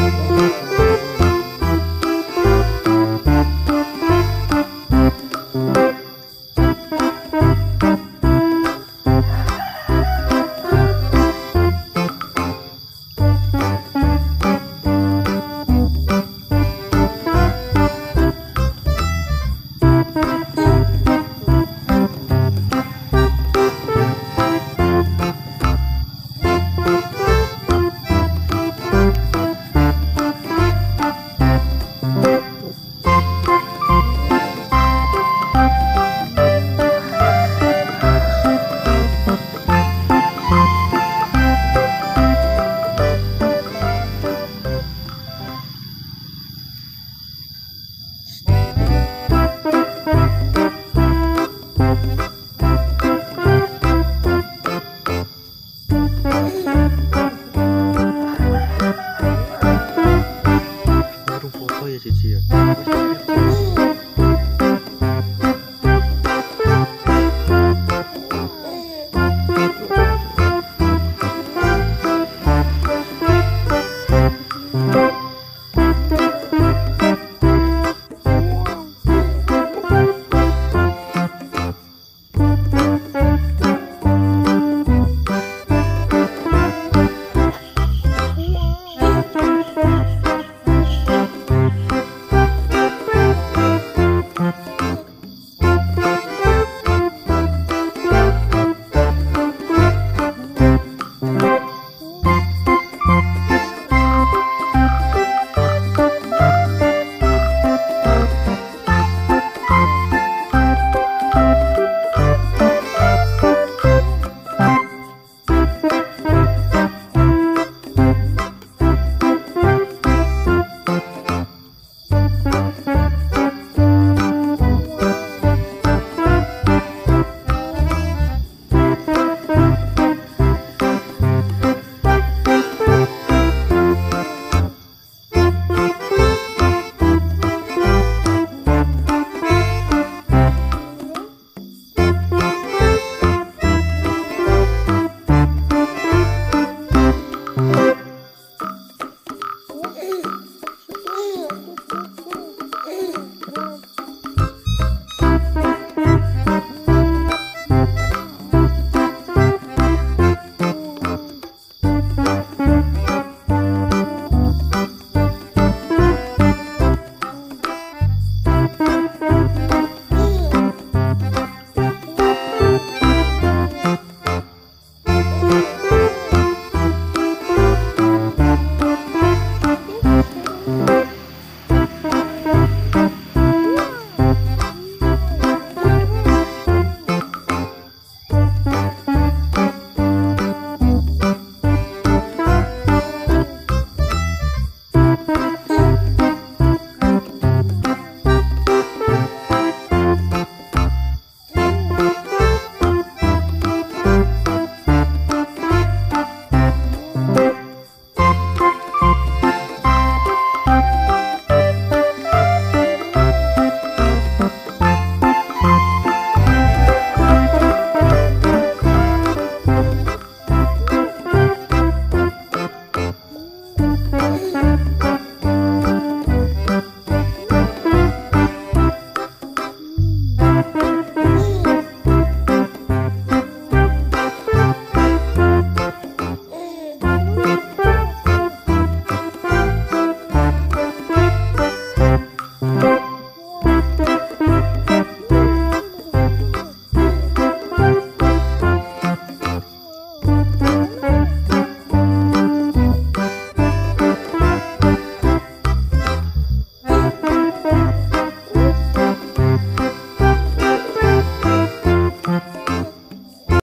Música